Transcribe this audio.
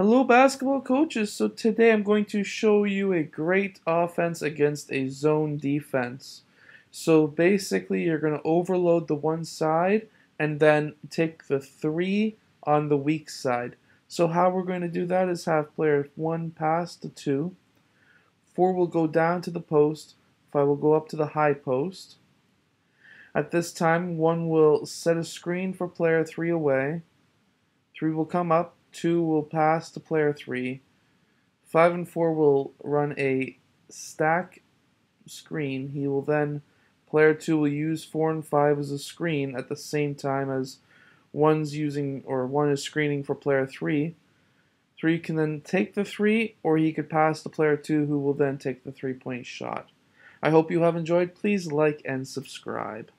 Hello, basketball coaches. So today I'm going to show you a great offense against a zone defense. So basically, you're going to overload the one side and then take the three on the weak side. So how we're going to do that is have player one pass to two. Four will go down to the post. Five will go up to the high post. At this time, one will set a screen for player three away. Three will come up 2 will pass to player 3. 5 and 4 will run a stack screen. He will then, player 2 will use 4 and 5 as a screen at the same time as one's using, or one is screening for player 3. 3 can then take the 3, or he could pass to player 2 who will then take the 3 point shot. I hope you have enjoyed. Please like and subscribe.